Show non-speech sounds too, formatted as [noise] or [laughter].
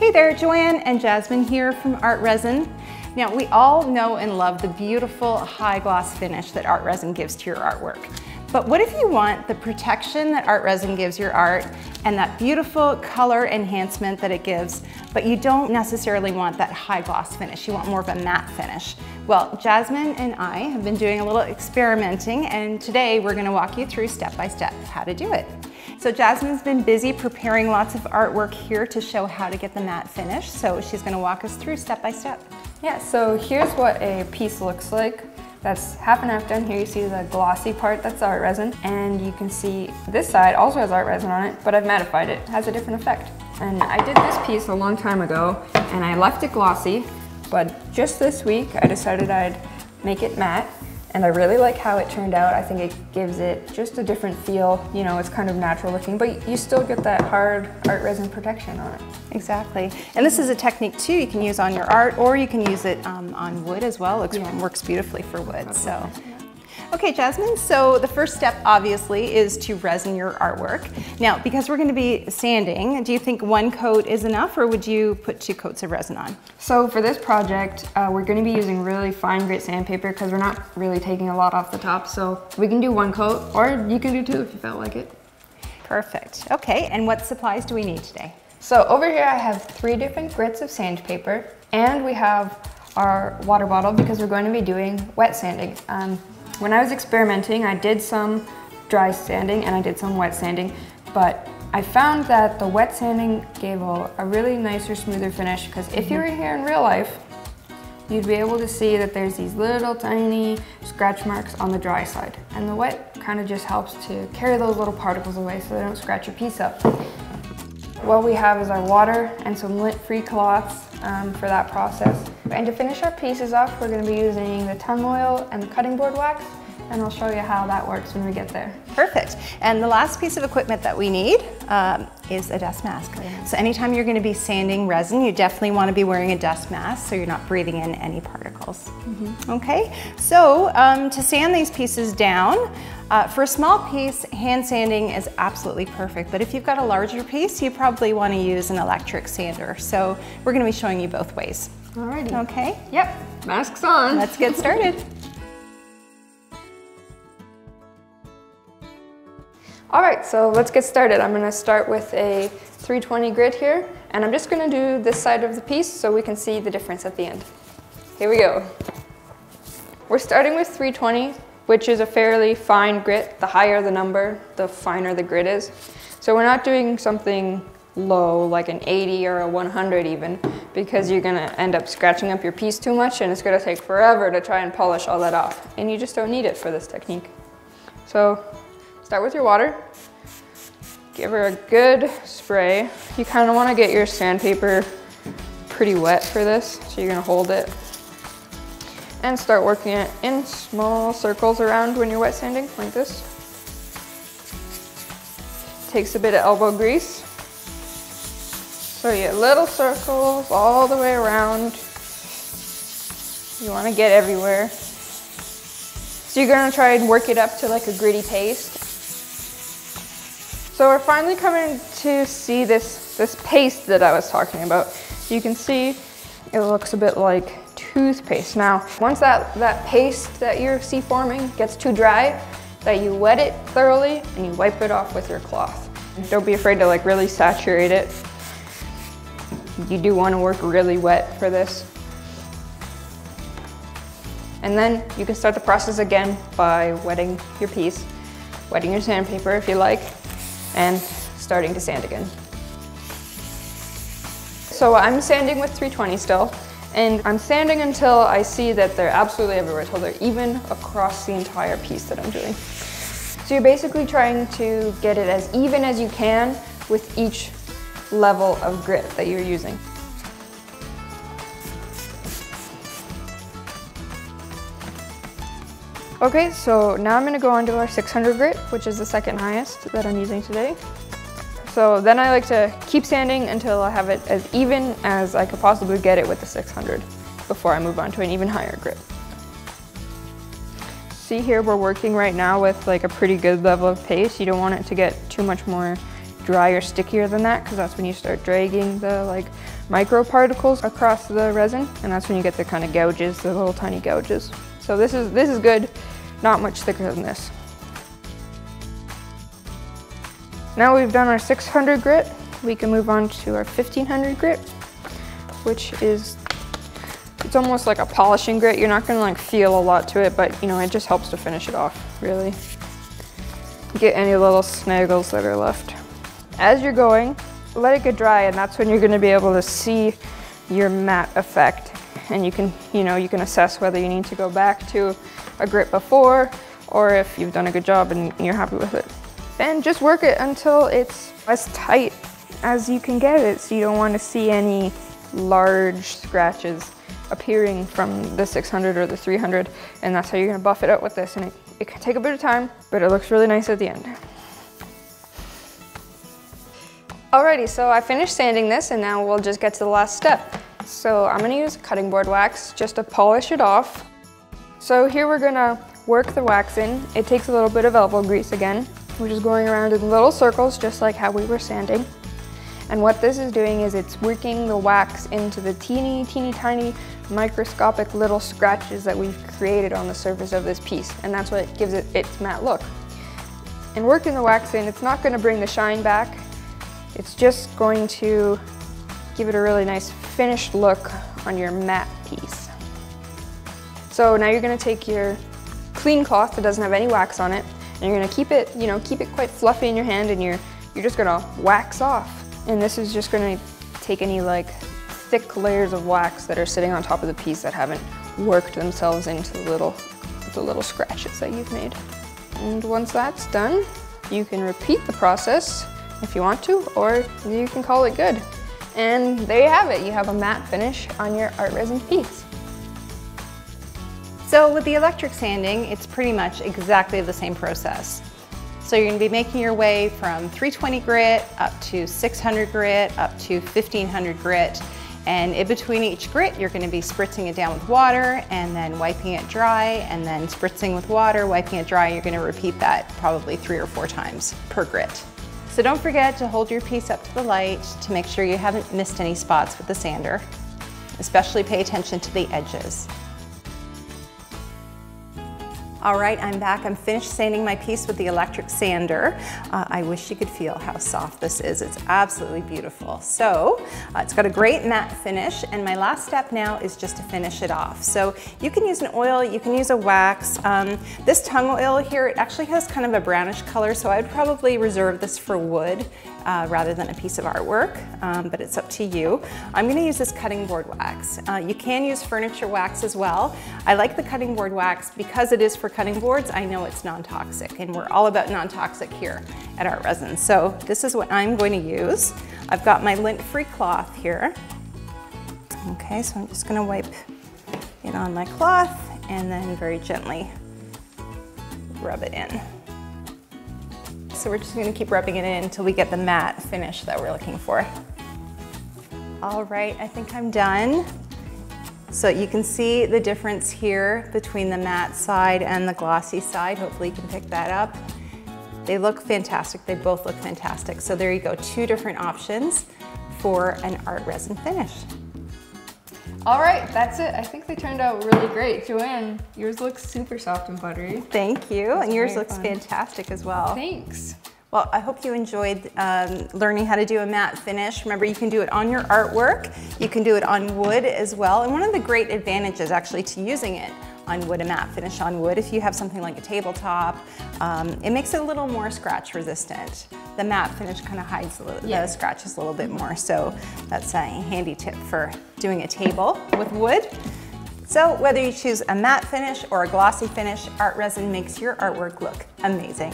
Hey there, Joanne and Jasmine here from Art Resin. Now, we all know and love the beautiful high gloss finish that Art Resin gives to your artwork. But what if you want the protection that Art Resin gives your art and that beautiful color enhancement that it gives, but you don't necessarily want that high gloss finish. You want more of a matte finish. Well, Jasmine and I have been doing a little experimenting and today we're gonna walk you through step by step how to do it. So Jasmine's been busy preparing lots of artwork here to show how to get the matte finish. So she's gonna walk us through step by step. Yeah, so here's what a piece looks like. That's half and half done. Here you see the glossy part, that's art resin. And you can see this side also has art resin on it, but I've mattified it. It has a different effect. And I did this piece a long time ago and I left it glossy, but just this week I decided I'd make it matte and I really like how it turned out. I think it gives it just a different feel. You know, it's kind of natural looking, but you still get that hard art resin protection on it. Exactly. And this is a technique too you can use on your art or you can use it um, on wood as well. It yeah. works beautifully for wood. So. Okay, Jasmine, so the first step obviously is to resin your artwork. Now, because we're gonna be sanding, do you think one coat is enough or would you put two coats of resin on? So for this project, uh, we're gonna be using really fine grit sandpaper because we're not really taking a lot off the top. So we can do one coat or you can do two if you felt like it. Perfect. Okay, and what supplies do we need today? So over here I have three different grits of sandpaper and we have our water bottle because we're going to be doing wet sanding. Um, when I was experimenting, I did some dry sanding and I did some wet sanding, but I found that the wet sanding gave a, a really nicer, smoother finish because if you were here in real life, you'd be able to see that there's these little tiny scratch marks on the dry side. And the wet kind of just helps to carry those little particles away so they don't scratch your piece up. What we have is our water and some lint-free cloths um, for that process. And to finish our pieces off, we're going to be using the tung oil and the cutting board wax and I'll show you how that works when we get there. Perfect. And the last piece of equipment that we need um, is a dust mask. So anytime you're gonna be sanding resin, you definitely wanna be wearing a dust mask so you're not breathing in any particles. Mm -hmm. Okay, so um, to sand these pieces down, uh, for a small piece, hand sanding is absolutely perfect, but if you've got a larger piece, you probably wanna use an electric sander. So we're gonna be showing you both ways. Alrighty. Okay. Yep, masks on. Let's get started. [laughs] All right, so let's get started. I'm gonna start with a 320 grit here, and I'm just gonna do this side of the piece so we can see the difference at the end. Here we go. We're starting with 320, which is a fairly fine grit. The higher the number, the finer the grit is. So we're not doing something low, like an 80 or a 100 even, because you're gonna end up scratching up your piece too much and it's gonna take forever to try and polish all that off. And you just don't need it for this technique. So Start with your water. Give her a good spray. You kind of want to get your sandpaper pretty wet for this, so you're to hold it. And start working it in small circles around when you're wet sanding, like this. Takes a bit of elbow grease. So you get little circles all the way around. You want to get everywhere. So you're going to try and work it up to like a gritty paste. So we're finally coming to see this, this paste that I was talking about. You can see it looks a bit like toothpaste. Now, once that, that paste that you're see forming gets too dry, that you wet it thoroughly and you wipe it off with your cloth. Don't be afraid to like really saturate it. You do want to work really wet for this. And then you can start the process again by wetting your piece, wetting your sandpaper if you like, and starting to sand again. So I'm sanding with 320 still, and I'm sanding until I see that they're absolutely everywhere, until they're even across the entire piece that I'm doing. So you're basically trying to get it as even as you can with each level of grit that you're using. Okay, so now I'm gonna go on to our 600 grit, which is the second highest that I'm using today. So then I like to keep sanding until I have it as even as I could possibly get it with the 600 before I move on to an even higher grit. See here, we're working right now with like a pretty good level of paste. You don't want it to get too much more dry or stickier than that because that's when you start dragging the like microparticles across the resin, and that's when you get the kind of gouges, the little tiny gouges. So this is, this is good, not much thicker than this. Now we've done our 600 grit, we can move on to our 1500 grit, which is, it's almost like a polishing grit. You're not gonna like feel a lot to it, but you know, it just helps to finish it off, really. Get any little snaggles that are left. As you're going, let it get dry and that's when you're gonna be able to see your matte effect. And you can, you know, you can assess whether you need to go back to a grit before or if you've done a good job and you're happy with it. And just work it until it's as tight as you can get it so you don't want to see any large scratches appearing from the 600 or the 300 and that's how you're going to buff it out with this and it, it can take a bit of time but it looks really nice at the end. Alrighty, so I finished sanding this and now we'll just get to the last step. So I'm gonna use cutting board wax just to polish it off. So here we're gonna work the wax in. It takes a little bit of elbow grease again. We're just going around in little circles just like how we were sanding. And what this is doing is it's working the wax into the teeny, teeny, tiny, microscopic little scratches that we've created on the surface of this piece. And that's what gives it its matte look. And working the wax in, it's not gonna bring the shine back. It's just going to give it a really nice finished look on your matte piece. So now you're gonna take your clean cloth that doesn't have any wax on it, and you're gonna keep it, you know, keep it quite fluffy in your hand and you're, you're just gonna wax off. And this is just gonna take any like thick layers of wax that are sitting on top of the piece that haven't worked themselves into the little, the little scratches that you've made. And once that's done, you can repeat the process if you want to, or you can call it good. And there you have it. You have a matte finish on your art resin piece. So with the electric sanding, it's pretty much exactly the same process. So you're gonna be making your way from 320 grit up to 600 grit, up to 1500 grit. And in between each grit, you're gonna be spritzing it down with water and then wiping it dry and then spritzing with water, wiping it dry. You're gonna repeat that probably three or four times per grit. So don't forget to hold your piece up to the light to make sure you haven't missed any spots with the sander. Especially pay attention to the edges. All right, I'm back. I'm finished sanding my piece with the electric sander. Uh, I wish you could feel how soft this is. It's absolutely beautiful. So uh, it's got a great matte finish and my last step now is just to finish it off. So you can use an oil, you can use a wax. Um, this tung oil here, it actually has kind of a brownish color, so I'd probably reserve this for wood uh, rather than a piece of artwork, um, but it's up to you. I'm gonna use this cutting board wax. Uh, you can use furniture wax as well. I like the cutting board wax because it is for cutting boards. I know it's non-toxic and we're all about non-toxic here at Art Resin. So this is what I'm going to use. I've got my lint-free cloth here. Okay, so I'm just gonna wipe it on my cloth and then very gently rub it in. So we're just gonna keep rubbing it in until we get the matte finish that we're looking for. All right, I think I'm done. So you can see the difference here between the matte side and the glossy side. Hopefully you can pick that up. They look fantastic. They both look fantastic. So there you go, two different options for an art resin finish. All right, that's it. I think they turned out really great. Joanne, yours looks super soft and buttery. Thank you, that's and yours looks fun. fantastic as well. Thanks. Well, I hope you enjoyed um, learning how to do a matte finish. Remember, you can do it on your artwork. You can do it on wood as well. And one of the great advantages actually to using it on wood, a matte finish on wood, if you have something like a tabletop, um, it makes it a little more scratch resistant. The matte finish kind of hides the, yeah. the scratches a little bit more. So that's a handy tip for doing a table with wood. So whether you choose a matte finish or a glossy finish, Art Resin makes your artwork look amazing.